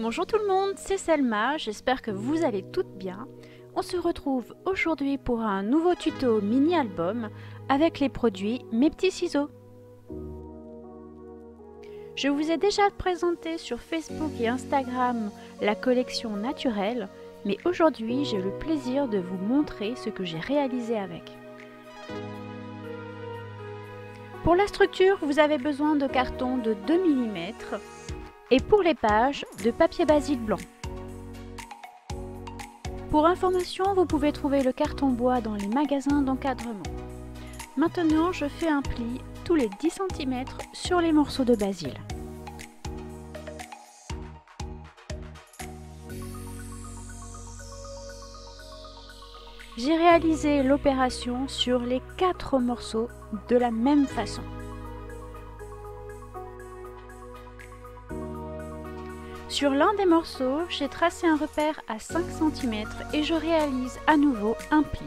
Bonjour tout le monde, c'est Selma, j'espère que vous allez toutes bien. On se retrouve aujourd'hui pour un nouveau tuto mini-album avec les produits Mes petits ciseaux. Je vous ai déjà présenté sur Facebook et Instagram la collection naturelle, mais aujourd'hui j'ai le plaisir de vous montrer ce que j'ai réalisé avec. Pour la structure, vous avez besoin de carton de 2 mm et pour les pages, de papier basile blanc. Pour information, vous pouvez trouver le carton bois dans les magasins d'encadrement. Maintenant, je fais un pli tous les 10 cm sur les morceaux de basile. J'ai réalisé l'opération sur les 4 morceaux de la même façon. Sur l'un des morceaux, j'ai tracé un repère à 5 cm et je réalise à nouveau un pli.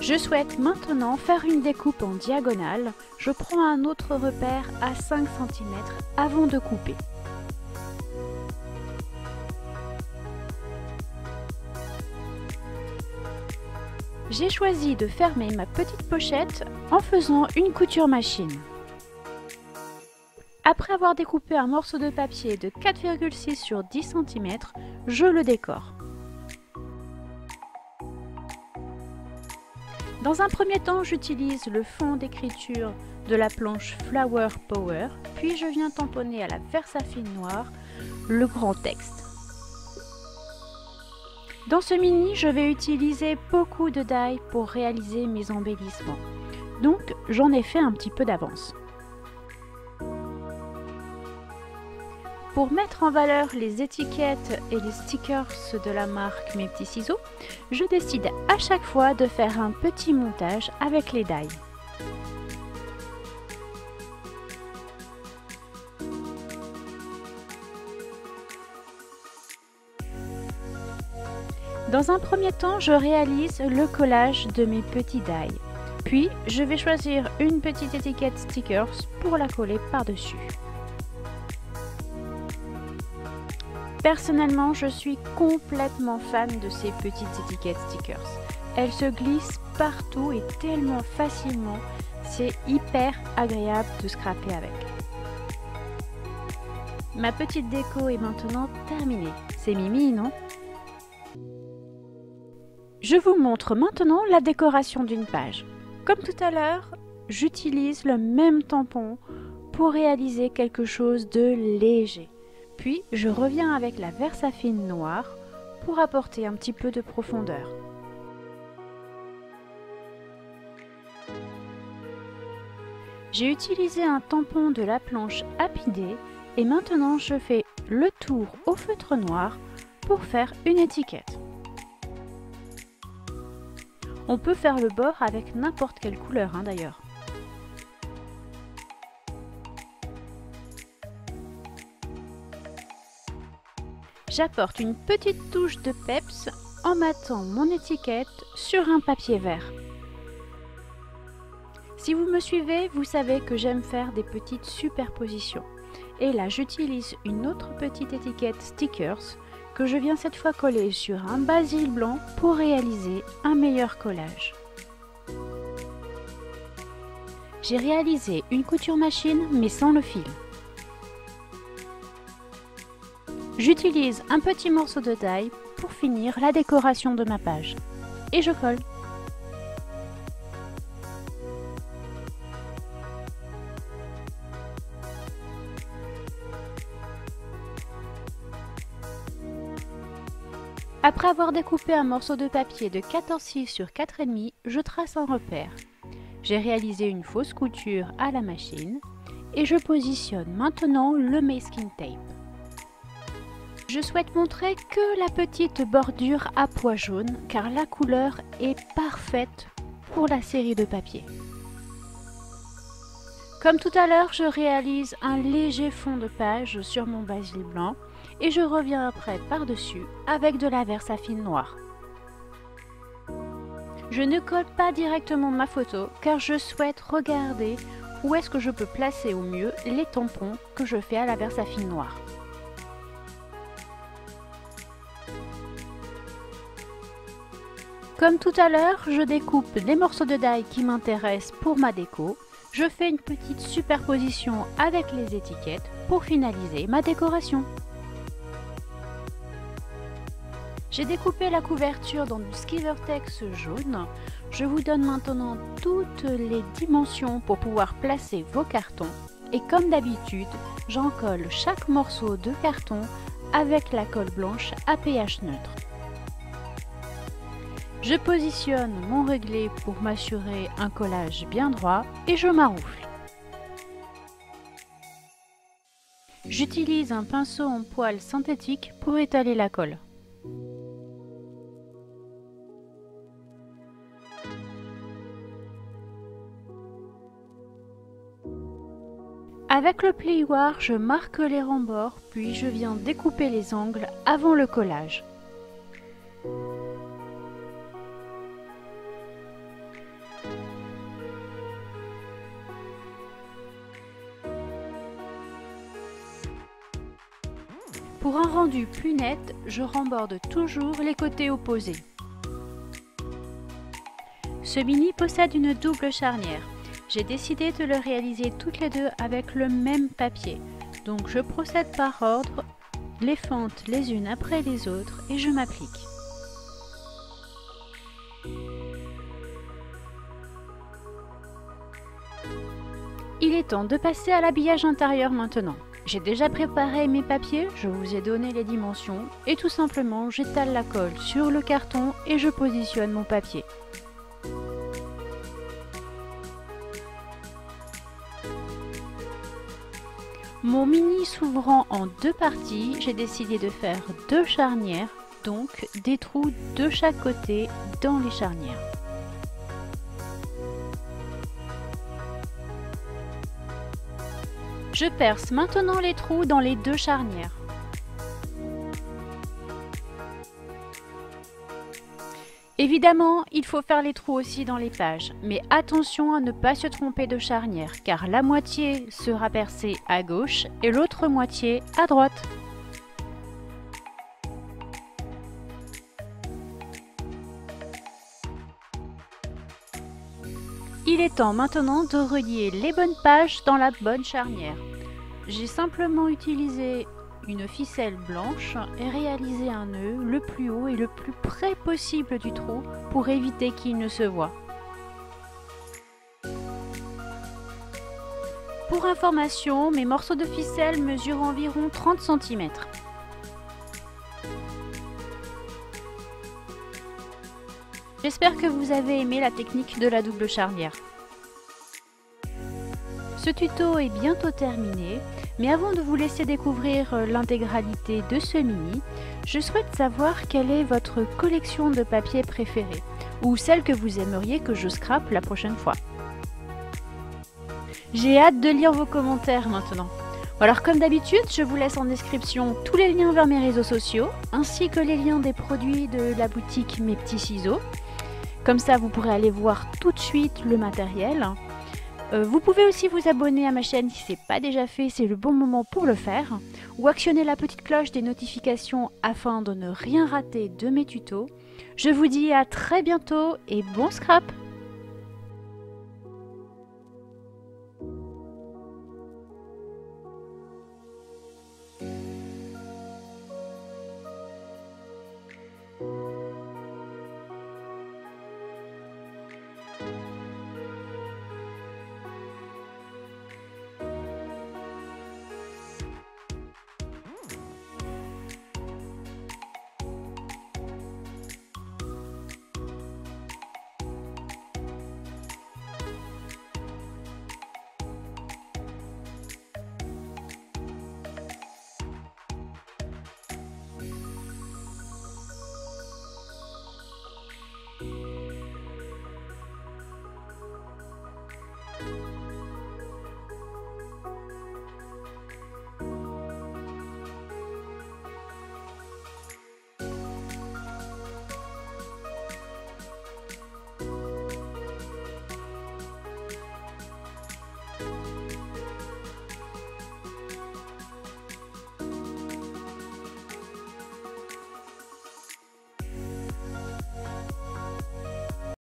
Je souhaite maintenant faire une découpe en diagonale. Je prends un autre repère à 5 cm avant de couper. J'ai choisi de fermer ma petite pochette en faisant une couture machine. Après avoir découpé un morceau de papier de 4,6 sur 10 cm, je le décore. Dans un premier temps, j'utilise le fond d'écriture de la planche Flower Power, puis je viens tamponner à la Versafine noire le grand texte. Dans ce mini, je vais utiliser beaucoup de die pour réaliser mes embellissements. Donc, j'en ai fait un petit peu d'avance. Pour mettre en valeur les étiquettes et les stickers de la marque Mes Petits Ciseaux, je décide à chaque fois de faire un petit montage avec les die. Dans un premier temps, je réalise le collage de mes petits die. Puis, je vais choisir une petite étiquette stickers pour la coller par-dessus. Personnellement, je suis complètement fan de ces petites étiquettes stickers. Elles se glissent partout et tellement facilement, c'est hyper agréable de scraper avec. Ma petite déco est maintenant terminée. C'est Mimi, non? Je vous montre maintenant la décoration d'une page. Comme tout à l'heure, j'utilise le même tampon pour réaliser quelque chose de léger. Puis je reviens avec la Versafine noire pour apporter un petit peu de profondeur. J'ai utilisé un tampon de la planche Apidé et maintenant je fais le tour au feutre noir pour faire une étiquette. On peut faire le bord avec n'importe quelle couleur hein, d'ailleurs. J'apporte une petite touche de peps en mettant mon étiquette sur un papier vert. Si vous me suivez, vous savez que j'aime faire des petites superpositions. Et là, j'utilise une autre petite étiquette stickers que je viens cette fois coller sur un basil blanc pour réaliser un meilleur collage. J'ai réalisé une couture machine mais sans le fil. J'utilise un petit morceau de taille pour finir la décoration de ma page. Et je colle. Après avoir découpé un morceau de papier de 14,6 sur 4,5, je trace un repère. J'ai réalisé une fausse couture à la machine et je positionne maintenant le masking tape. Je souhaite montrer que la petite bordure à pois jaune car la couleur est parfaite pour la série de papier. Comme tout à l'heure, je réalise un léger fond de page sur mon basil blanc et je reviens après par-dessus avec de la Versafine noire. Je ne colle pas directement ma photo car je souhaite regarder où est-ce que je peux placer au mieux les tampons que je fais à la versafine noire. Comme tout à l'heure, je découpe les morceaux de die qui m'intéressent pour ma déco. Je fais une petite superposition avec les étiquettes pour finaliser ma décoration. J'ai découpé la couverture dans du Skivertex jaune. Je vous donne maintenant toutes les dimensions pour pouvoir placer vos cartons. Et comme d'habitude, j'en colle chaque morceau de carton avec la colle blanche à pH neutre. Je positionne mon réglé pour m'assurer un collage bien droit et je maroufle. J'utilise un pinceau en poil synthétique pour étaler la colle. Avec le plioir, je marque les rembords, puis je viens découper les angles avant le collage. Pour un rendu plus net, je remborde toujours les côtés opposés. Ce mini possède une double charnière. J'ai décidé de le réaliser toutes les deux avec le même papier. Donc je procède par ordre, les fentes les unes après les autres et je m'applique. Il est temps de passer à l'habillage intérieur maintenant. J'ai déjà préparé mes papiers, je vous ai donné les dimensions et tout simplement j'étale la colle sur le carton et je positionne mon papier. Mon mini s'ouvrant en deux parties, j'ai décidé de faire deux charnières, donc des trous de chaque côté dans les charnières. Je perce maintenant les trous dans les deux charnières. Évidemment, il faut faire les trous aussi dans les pages, mais attention à ne pas se tromper de charnière, car la moitié sera percée à gauche et l'autre moitié à droite. Il est temps maintenant de relier les bonnes pages dans la bonne charnière. J'ai simplement utilisé une ficelle blanche et réalisé un nœud le plus haut et le plus près possible du trou pour éviter qu'il ne se voie. Pour information, mes morceaux de ficelle mesurent environ 30 cm. J'espère que vous avez aimé la technique de la double charnière. Ce tuto est bientôt terminé, mais avant de vous laisser découvrir euh, l'intégralité de ce mini, je souhaite savoir quelle est votre collection de papier préférée, ou celle que vous aimeriez que je scrape la prochaine fois. J'ai hâte de lire vos commentaires maintenant. Alors comme d'habitude, je vous laisse en description tous les liens vers mes réseaux sociaux, ainsi que les liens des produits de la boutique Mes Petits Ciseaux. Comme ça, vous pourrez aller voir tout de suite le matériel. Euh, vous pouvez aussi vous abonner à ma chaîne si ce n'est pas déjà fait, c'est le bon moment pour le faire. Ou actionner la petite cloche des notifications afin de ne rien rater de mes tutos. Je vous dis à très bientôt et bon scrap